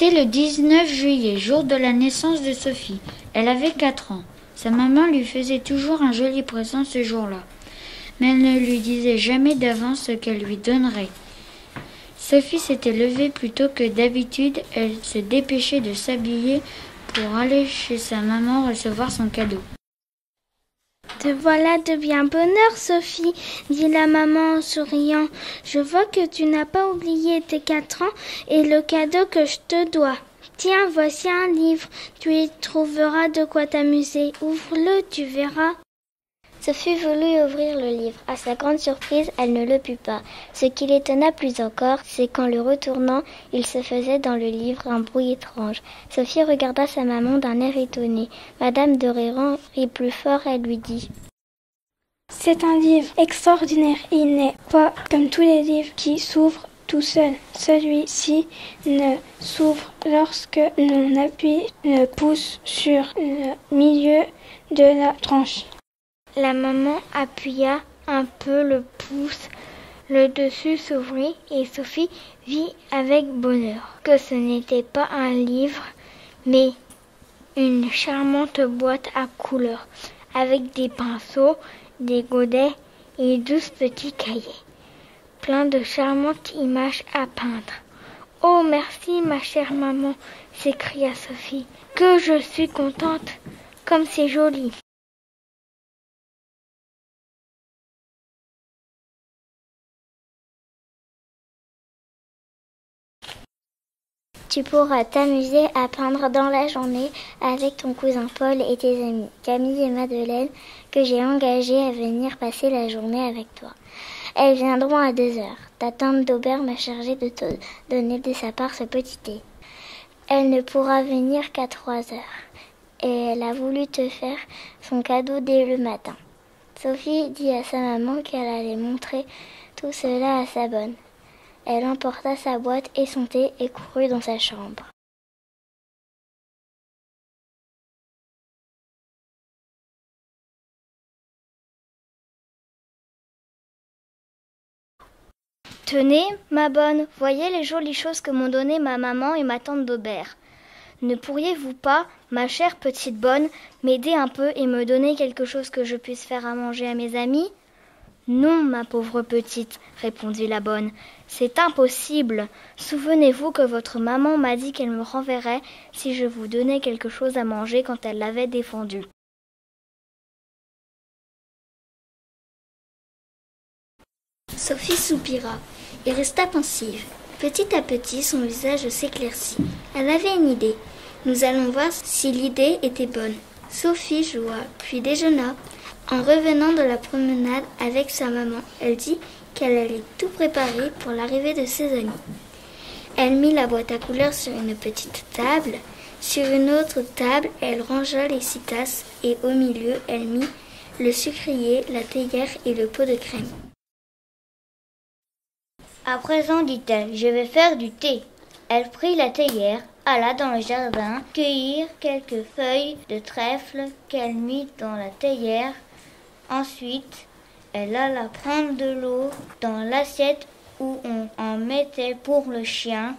C'était le 19 juillet, jour de la naissance de Sophie. Elle avait quatre ans. Sa maman lui faisait toujours un joli présent ce jour-là, mais elle ne lui disait jamais d'avance ce qu'elle lui donnerait. Sophie s'était levée plus tôt que d'habitude. Elle se dépêchait de s'habiller pour aller chez sa maman recevoir son cadeau. Te voilà de bien bonne heure, Sophie, dit la maman en souriant. Je vois que tu n'as pas oublié tes quatre ans et le cadeau que je te dois. Tiens, voici un livre. Tu y trouveras de quoi t'amuser. Ouvre-le, tu verras. Sophie voulut ouvrir le livre. À sa grande surprise, elle ne le put pas. Ce qui l'étonna plus encore, c'est qu'en le retournant, il se faisait dans le livre un bruit étrange. Sophie regarda sa maman d'un air étonné. Madame de Réran rit plus fort, elle lui dit C'est un livre extraordinaire. Il n'est pas comme tous les livres qui s'ouvrent tout seul. Celui-ci ne s'ouvre lorsque l'on appuie le pouce sur le milieu de la tranche. La maman appuya un peu le pouce, le dessus s'ouvrit et Sophie vit avec bonheur que ce n'était pas un livre, mais une charmante boîte à couleurs avec des pinceaux, des godets et douze petits cahiers, plein de charmantes images à peindre. Oh merci ma chère maman, s'écria Sophie, que je suis contente, comme c'est joli. Tu pourras t'amuser à peindre dans la journée avec ton cousin Paul et tes amis Camille et Madeleine que j'ai engagés à venir passer la journée avec toi. Elles viendront à deux heures. Ta tante d'Aubert m'a chargé de te donner de sa part ce petit thé. Elle ne pourra venir qu'à trois heures et elle a voulu te faire son cadeau dès le matin. Sophie dit à sa maman qu'elle allait montrer tout cela à sa bonne. Elle emporta sa boîte et son thé et courut dans sa chambre. Tenez, ma bonne, voyez les jolies choses que m'ont données ma maman et ma tante d'Aubert. Ne pourriez-vous pas, ma chère petite bonne, m'aider un peu et me donner quelque chose que je puisse faire à manger à mes amis? Non, ma pauvre petite, répondit la bonne, c'est impossible. Souvenez-vous que votre maman m'a dit qu'elle me renverrait si je vous donnais quelque chose à manger quand elle l'avait défendu. Sophie soupira et resta pensive. Petit à petit, son visage s'éclaircit. Elle avait une idée. Nous allons voir si l'idée était bonne. Sophie joua, puis déjeuna. En revenant de la promenade avec sa maman, elle dit qu'elle allait tout préparer pour l'arrivée de ses amis. Elle mit la boîte à couleurs sur une petite table. Sur une autre table, elle rangea les six tasses et au milieu, elle mit le sucrier, la théière et le pot de crème. À présent, dit-elle, je vais faire du thé. Elle prit la théière, alla dans le jardin, cueillir quelques feuilles de trèfle qu'elle mit dans la théière. Ensuite, elle alla prendre de l'eau dans l'assiette où on en mettait pour le chien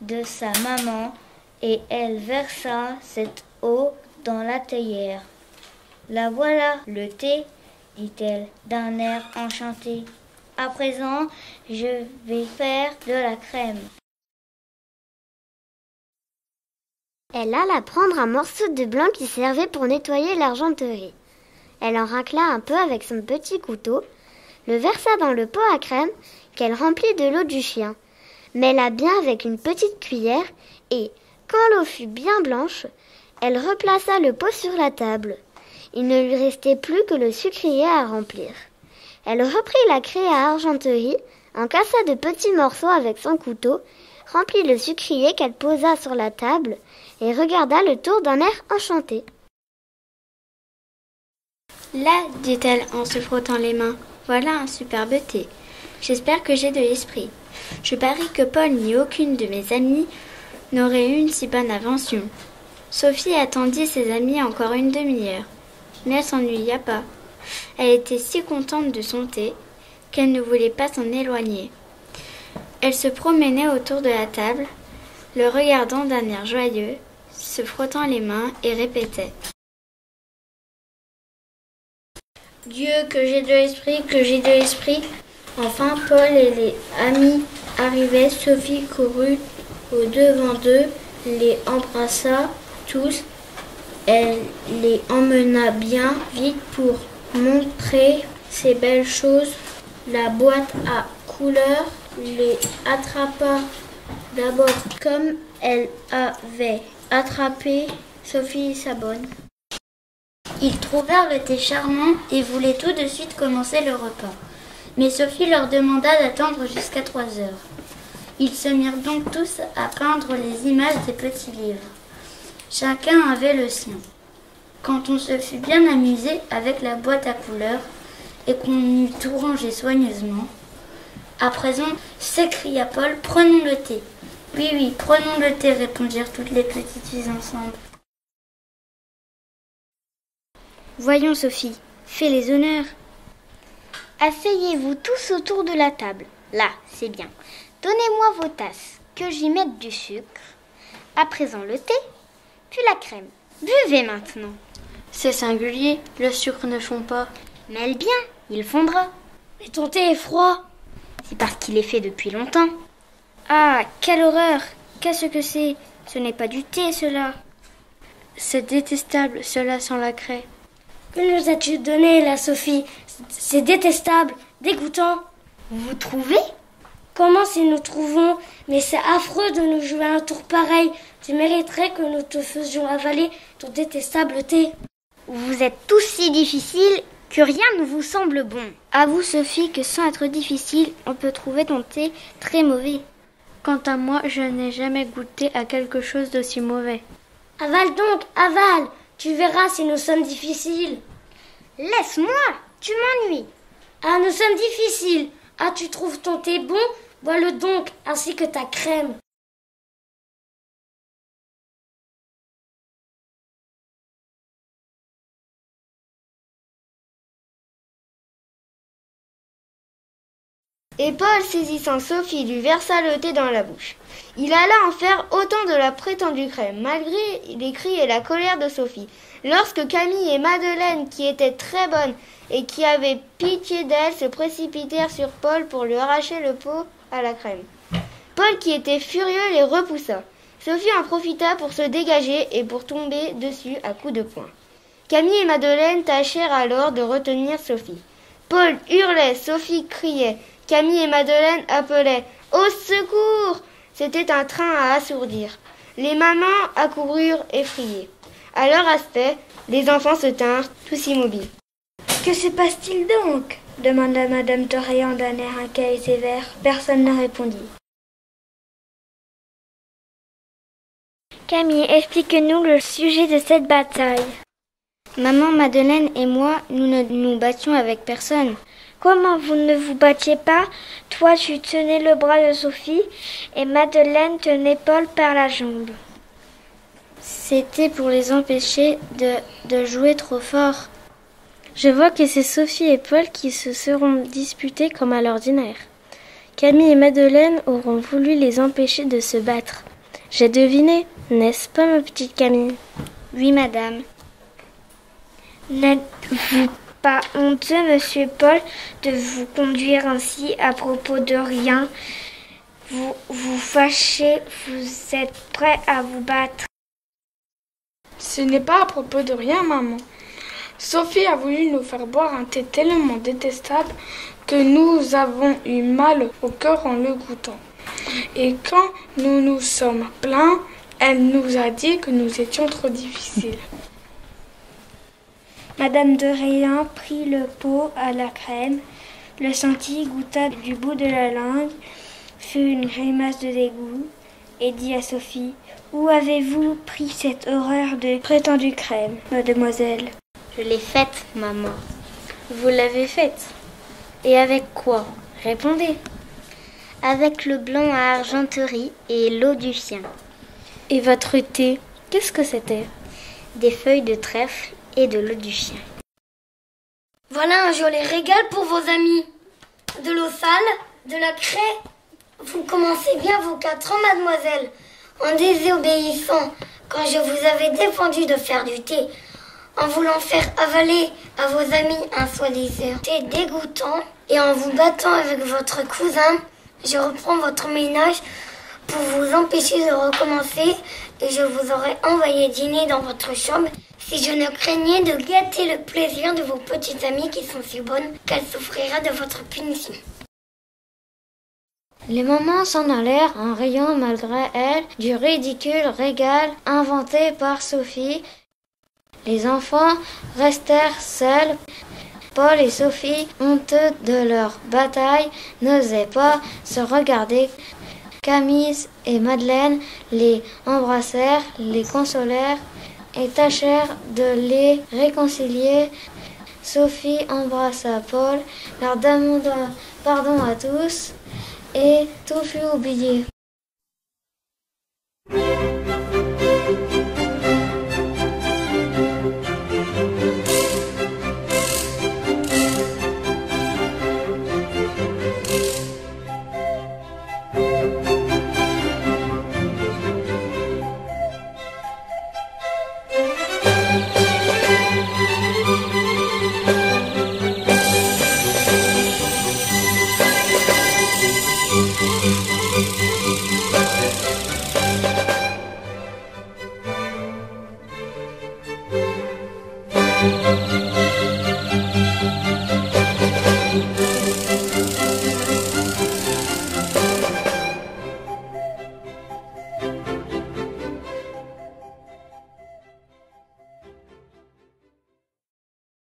de sa maman et elle versa cette eau dans la théière. La voilà, le thé, dit-elle d'un air enchanté. À présent, je vais faire de la crème. Elle alla prendre un morceau de blanc qui servait pour nettoyer l'argenterie. Elle en racla un peu avec son petit couteau, le versa dans le pot à crème qu'elle remplit de l'eau du chien, mêla bien avec une petite cuillère et, quand l'eau fut bien blanche, elle replaça le pot sur la table. Il ne lui restait plus que le sucrier à remplir. Elle reprit la craie à argenterie, en cassa de petits morceaux avec son couteau, remplit le sucrier qu'elle posa sur la table et regarda le tour d'un air enchanté. Là, dit-elle en se frottant les mains, voilà un superbe thé. J'espère que j'ai de l'esprit. Je parie que Paul ni aucune de mes amies n'aurait eu une si bonne invention. Sophie attendit ses amis encore une demi-heure, mais elle s'ennuya pas. Elle était si contente de son thé qu'elle ne voulait pas s'en éloigner. Elle se promenait autour de la table, le regardant d'un air joyeux, se frottant les mains et répétait Dieu, que j'ai de l'esprit, que j'ai de l'esprit. Enfin, Paul et les amis arrivaient. Sophie courut au devant d'eux, les embrassa tous. Elle les emmena bien vite pour montrer ces belles choses. La boîte à couleurs les attrapa d'abord comme elle avait attrapé Sophie sa bonne. Ils trouvèrent le thé charmant et voulaient tout de suite commencer le repas. Mais Sophie leur demanda d'attendre jusqu'à trois heures. Ils se mirent donc tous à peindre les images des petits livres. Chacun avait le sien. Quand on se fut bien amusé avec la boîte à couleurs et qu'on eut tout rangé soigneusement, à présent, s'écria Paul, prenons le thé. Oui, oui, prenons le thé, répondirent toutes les petites filles ensemble. Voyons, Sophie, fais les honneurs. Asseyez-vous tous autour de la table. Là, c'est bien. Donnez-moi vos tasses, que j'y mette du sucre. À présent le thé, puis la crème. Buvez maintenant. C'est singulier, le sucre ne fond pas. Mêle bien, il fondra. Mais ton thé est froid. C'est parce qu'il est fait depuis longtemps. Ah, quelle horreur Qu'est-ce que c'est? Ce n'est pas du thé, cela. C'est détestable, cela sent la craie. Que nous as-tu donné, là, Sophie? C'est détestable, dégoûtant. Vous trouvez? Comment si nous trouvons? Mais c'est affreux de nous jouer un tour pareil. Tu mériterais que nous te faisions avaler ton détestable thé. Vous êtes tous si difficiles que rien ne vous semble bon. Avoue, Sophie, que sans être difficile, on peut trouver ton thé très mauvais. Quant à moi, je n'ai jamais goûté à quelque chose d'aussi mauvais. Avale donc, avale Tu verras si nous sommes difficiles. Laisse-moi, tu m'ennuies. Ah, nous sommes difficiles. Ah, tu trouves ton thé bon? Bois-le donc, ainsi que ta crème. Et Paul, saisissant Sophie, lui versa le thé dans la bouche. Il alla en faire autant de la prétendue crème, malgré les cris et la colère de Sophie. Lorsque Camille et Madeleine, qui étaient très bonnes et qui avaient pitié d'elle, se précipitèrent sur Paul pour lui arracher le pot à la crème. Paul, qui était furieux, les repoussa. Sophie en profita pour se dégager et pour tomber dessus à coups de poing. Camille et Madeleine tâchèrent alors de retenir Sophie. Paul hurlait, Sophie criait, Camille et Madeleine appelaient Au secours C'était un train à assourdir. Les mamans accoururent effrayées. À leur aspect, les enfants se tinrent, tous immobiles. Que se passe-t-il donc? demanda Madame Toréan d'un air inquiet et sévère. Personne ne répondit. Camille, explique-nous le sujet de cette bataille. Maman, Madeleine et moi, nous ne nous battions avec personne. Comment vous ne vous battiez pas? Toi, tu tenais le bras de Sophie et Madeleine tenait Paul par la jambe. C'était pour les empêcher de, de jouer trop fort. Je vois que c'est Sophie et Paul qui se seront disputés comme à l'ordinaire. Camille et Madeleine auront voulu les empêcher de se battre. J'ai deviné, n'est-ce pas, ma petite Camille? Oui, madame. N'êtes-vous pas honteux, monsieur Paul, de vous conduire ainsi à propos de rien Vous vous fâchez, vous êtes prêt à vous battre. Ce n'est pas à propos de rien, maman. Sophie a voulu nous faire boire un thé tellement détestable que nous avons eu mal au cœur en le goûtant. Et quand nous nous sommes plaints, elle nous a dit que nous étions trop difficiles. Madame de Rayen prit le pot à la crème, le sentit, goûta du bout de la langue, fit une grimace de dégoût et dit à Sophie Où avez-vous pris cette horreur de prétendue crème, mademoiselle? Je l'ai faite, maman. Vous l'avez faite Et avec quoi? Répondez. Avec le blanc à argenterie et l'eau du chien. Et votre thé, qu'est-ce que c'était? Des feuilles de trèfle de l'eau du chien. Voilà un joli régal pour vos amis. De l'eau sale, de la craie. Vous commencez bien vos quatre ans, mademoiselle. en désobéissant quand je vous avais défendu de faire du thé, en voulant faire avaler à vos amis un soi-disant thé dégoûtant, et en vous battant avec votre cousin, je reprends votre ménage pour vous empêcher de recommencer et je vous aurais envoyé dîner dans votre chambre si je ne craignais de gâter le plaisir de vos petites amies qui sont si bonnes qu'elles souffriraient de votre punition. Les mamans s'en allèrent en riant malgré elles du ridicule régal inventé par Sophie. Les enfants restèrent seuls. Paul et Sophie, honteux de leur bataille, n'osaient pas se regarder. Camille et Madeleine les embrassèrent, les consolèrent et tâchèrent de les réconcilier. Sophie embrassa Paul, leur demanda pardon à tous et tout fut oublié.